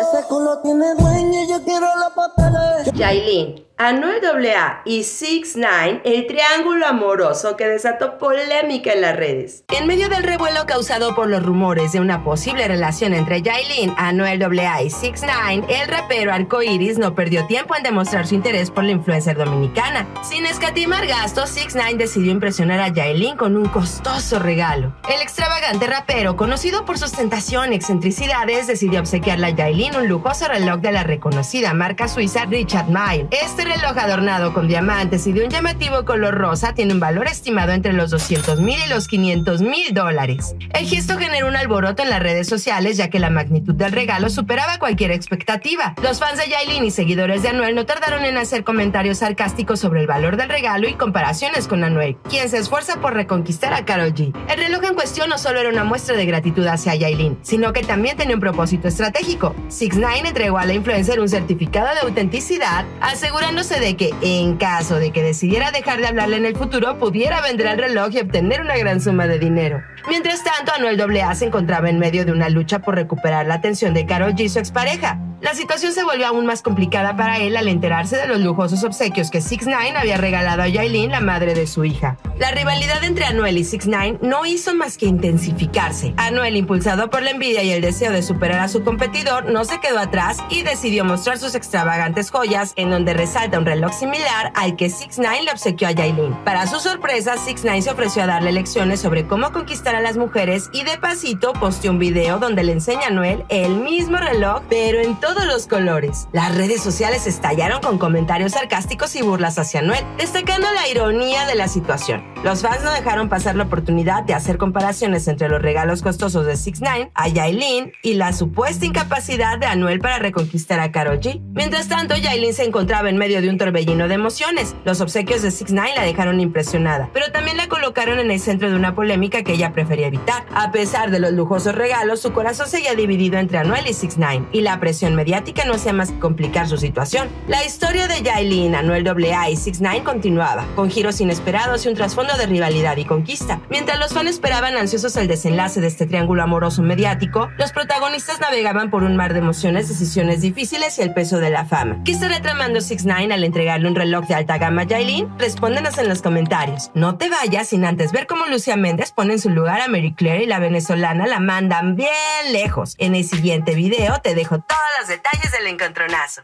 Ese culo tiene dueño y yo quiero la patada. Yailin, Anuel AA y 6 9 el triángulo amoroso que desató polémica en las redes. En medio del revuelo causado por los rumores de una posible relación entre Yailin, Anuel AA y 6 9 el rapero Arcoiris no perdió tiempo en demostrar su interés por la influencer dominicana. Sin escatimar gastos, 6 9 decidió impresionar a Yailin con un costoso regalo. El extravagante rapero, conocido por sus tentación y excentricidades, decidió obsequiarle a Yailin un lujoso reloj de la reconocida marca suiza Richard Mille. Este este reloj adornado con diamantes y de un llamativo color rosa tiene un valor estimado entre los 200 mil y los 500 mil dólares. El gesto generó un alboroto en las redes sociales ya que la magnitud del regalo superaba cualquier expectativa. Los fans de Yailin y seguidores de Anuel no tardaron en hacer comentarios sarcásticos sobre el valor del regalo y comparaciones con Anuel, quien se esfuerza por reconquistar a Karol G. El reloj en cuestión no solo era una muestra de gratitud hacia Yailin, sino que también tenía un propósito estratégico. 6 9 entregó a la influencer un certificado de autenticidad, asegurando de que, en caso de que decidiera dejar de hablarle en el futuro, pudiera vender el reloj y obtener una gran suma de dinero. Mientras tanto, Anuel AA se encontraba en medio de una lucha por recuperar la atención de Karol G, su expareja. La situación se volvió aún más complicada para él al enterarse de los lujosos obsequios que 6 9 había regalado a Yailin, la madre de su hija. La rivalidad entre Anuel y 6 9 no hizo más que intensificarse. Anuel, impulsado por la envidia y el deseo de superar a su competidor, no se quedó atrás y decidió mostrar sus extravagantes joyas en donde resalta un reloj similar al que 6 9 le obsequió a Yailin. Para su sorpresa, 6 9 se ofreció a darle lecciones sobre cómo conquistar a las mujeres y de pasito posteó un video donde le enseña a Anuel el mismo reloj, pero en todo todos los colores. Las redes sociales estallaron con comentarios sarcásticos y burlas hacia Noel, destacando la ironía de la situación. Los fans no dejaron pasar la oportunidad de hacer comparaciones entre los regalos costosos de 6 9 a Yailin y la supuesta incapacidad de Anuel para reconquistar a Karol. Mientras tanto, Yailin se encontraba en medio de un torbellino de emociones. Los obsequios de 6 9 la dejaron impresionada, pero también la colocaron en el centro de una polémica que ella prefería evitar. A pesar de los lujosos regalos, su corazón seguía dividido entre Anuel y 6 9 y la presión mediática no hacía más que complicar su situación. La historia de Yailin, Anuel AA y 6 9 continuaba, con giros inesperados y un trasfondo de rivalidad y conquista. Mientras los fans esperaban ansiosos el desenlace de este triángulo amoroso mediático, los protagonistas navegaban por un mar de emociones, decisiones difíciles y el peso de la fama. ¿Qué estará tramando 6 9 al entregarle un reloj de alta gama a Yailin? Respóndenos en los comentarios. No te vayas sin antes ver cómo Lucia Méndez pone en su lugar a Mary Claire y la venezolana la mandan bien lejos. En el siguiente video te dejo todas las detalles del encontronazo.